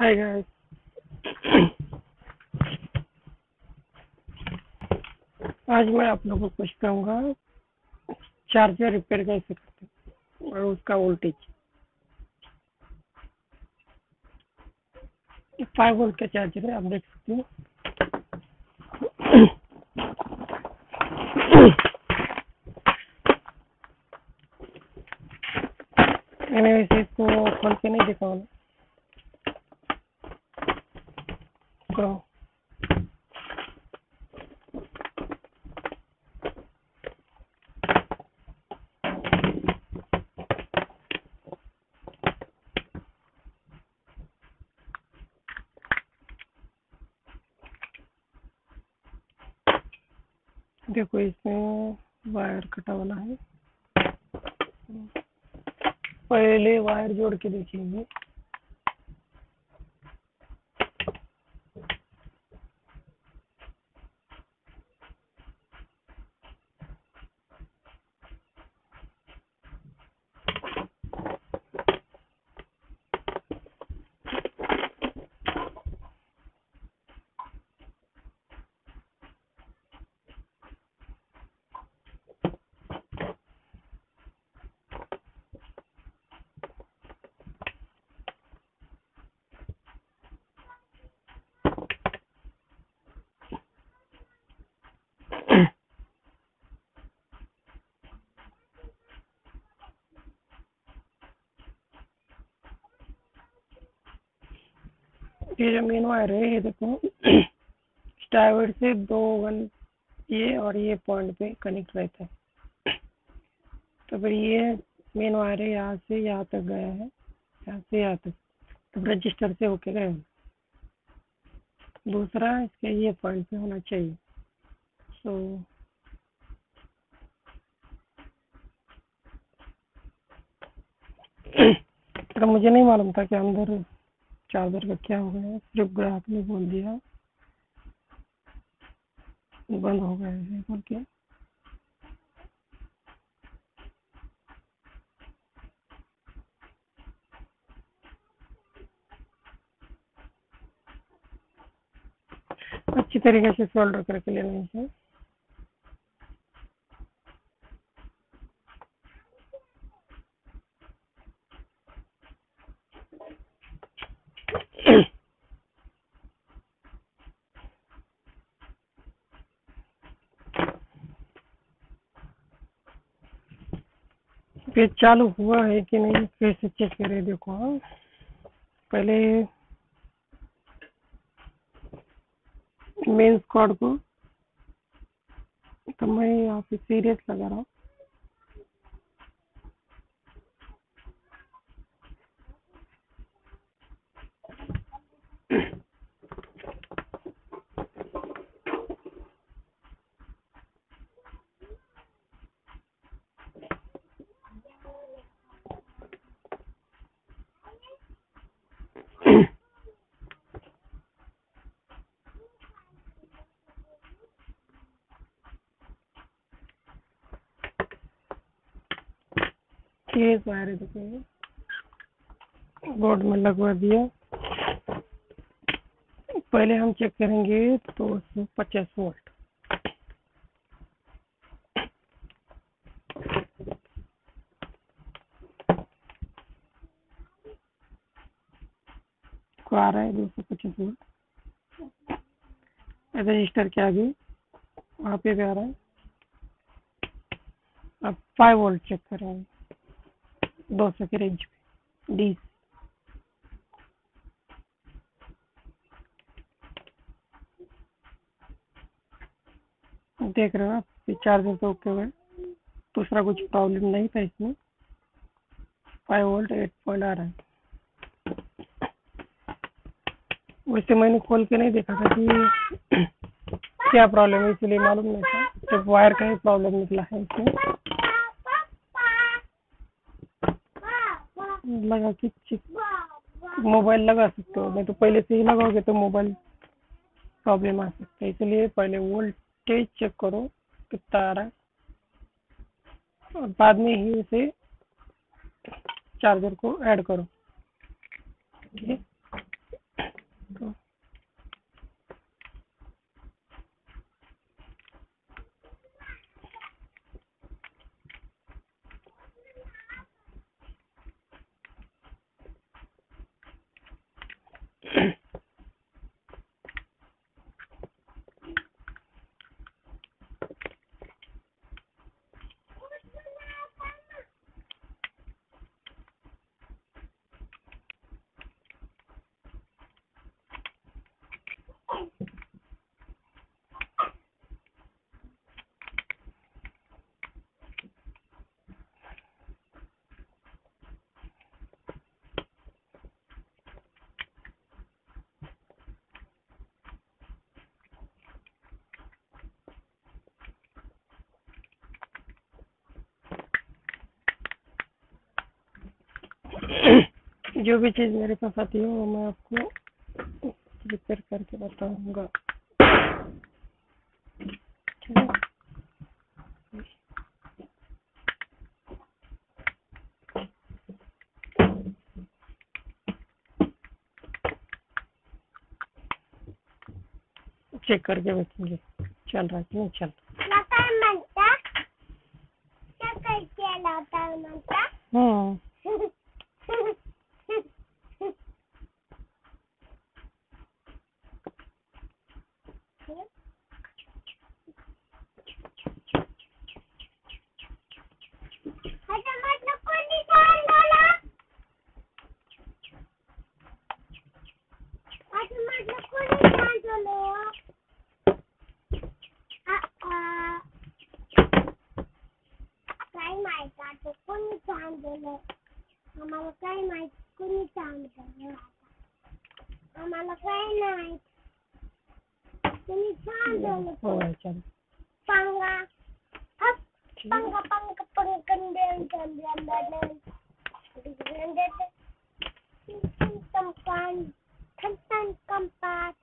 Hi guys. आज मैं आप लोगों को सिखाऊँगा चार्जर रिपेयर कैसे करते और उसका वोल्टेज फाइव वोल्ट का चार्जर है आप देख सकते हो। मैंने वैसे इसको खोल के नहीं देखा तो देखो इसमें वायर कटा वाला है। पहले वायर जोड़ के देखेंगे। ये जो मेन वायर है ये देखो। स्टाइवर्ड से दो वन ये और ये पॉइंट पे कनेक्ट रहता है तो फिर ये मेन वायर है यहाँ से यहाँ तक गया है। यहाँ से यहाँ तक। तो रजिस्टर से होके गया दूसरा इसके ये पॉइंट पे होना चाहिए। सो so, तो मुझे नहीं मालूम था कि अंदर चार्जर का क्या हो गया? सिर्फ़ ग्राहक ने बोल दिया। बंद हो गया है बोल के। अच्छी तरीके से सोल्डर करके लेना है ये चालू हुआ है कि नहीं, फिर से चेक करें, देखो हाँ। पहले मेन स्क्वाड को तो मैं यहाँ पे सीरियस लगा रहा हूँ सीरियस वायर है देखो बोर्ड में लगवा दिया। पहले हम चेक करेंगे दो सौ पचास वोल्ट को आ रहा है दो सौ पचास वोल्ट रजिस्टर के आगे वहाँ पे भी आ रहा है। अब फाइव वोल्ट चेक सौ के रेंज में देख रहे हो आप चार्जर तो ओके हुए। दूसरा कुछ प्रॉब्लम नहीं था इसमें। फाइव वोल्ट एट पॉइंट आ रहा है। वैसे मैंने खोल के नहीं देखा था कि क्या प्रॉब्लम है, इसलिए मालूम नहीं था। सिर्फ़ वायर का ही प्रॉब्लम निकला है इसमें। लगा कि मोबाइल लगा सकते हो। नहीं तो पहले से ही लगाओगे तो मोबाइल प्रॉब्लम आ सकता है। इसलिए पहले वोल्टेज चेक करो कितना आ रहा है और बाद में ही उसे चार्जर को ऐड करो। ठीक है? जो भी चीज़ मेरे पास आती है, वो मैं आपको रिपेयर करके बताऊँगा। चेक करके बेचेंगे चल रहा है चल। लता Pangga, hap, pangga, pangga, panggandian, gandian, gandian, gandian, gandian, gandian, gandian,